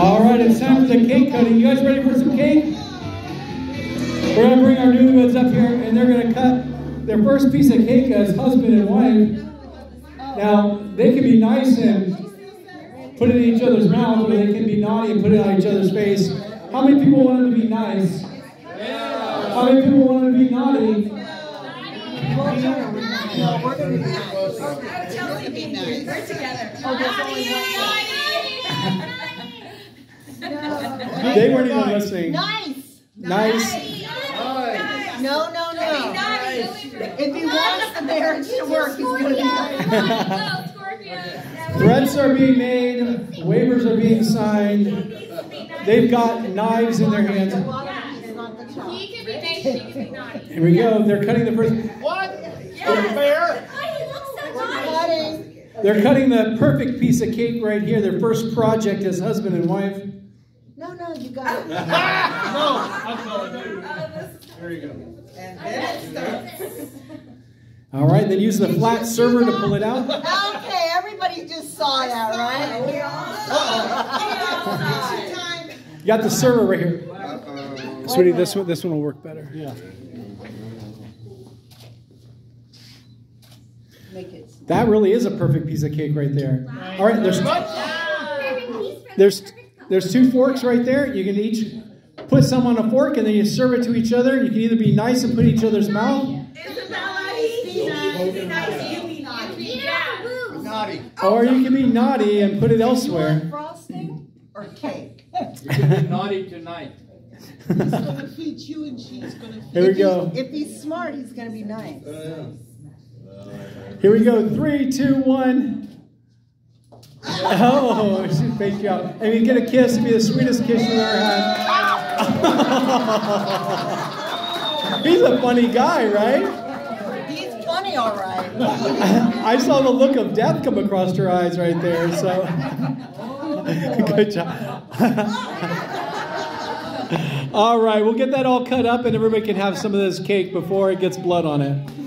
All right, it's time for the cake cutting. You guys ready for some cake? We're gonna bring our newlyweds up here, and they're gonna cut their first piece of cake as husband and wife. Now they can be nice and put it in each other's mouth, or they can be naughty and put it on each other's face. How many people want them to be nice? How many people want them to be naughty? I would tell them to be nice. We're together. They weren't even listening. Nice. Nice. No, no, no. If he wants the marriage to work, he's going to be nice. Threats are being made, waivers are being signed. They've got knives in their hands. He can be nice, she can be naughty. Here we go. They're cutting the first. What? Unfair? Oh, he looks so naughty. Cutting. They're cutting the perfect piece of cake right here. Their first project as husband and wife. No, no, you got it. No, I'm going. There you go. And then it starts. All right. Then use the flat server to pull it out. Okay, everybody just saw that, right? You got the server right here. Sweetie, this one this one will work better. Yeah. Make it. That really is a perfect piece of cake right there. All right. There's there's there's two forks right there. You can each put some on a fork and then you serve it to each other. You can either be nice and put in each other's mouth, Naughty. or you can be naughty and put it elsewhere. frosting or cake? Naughty tonight. He's gonna feed you and she's gonna feed Here we If he- go. If he's smart, he's going to be nice. Here we go. Three, two, one. Oh, she faked you out. And we get a kiss. It'd be the sweetest kiss you've ever had. He's a funny guy, right? He's funny, all right. I saw the look of death come across her eyes right there. So, good job. all right, we'll get that all cut up, and everybody can have some of this cake before it gets blood on it.